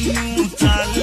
you, darling.